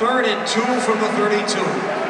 Third and two from the 32.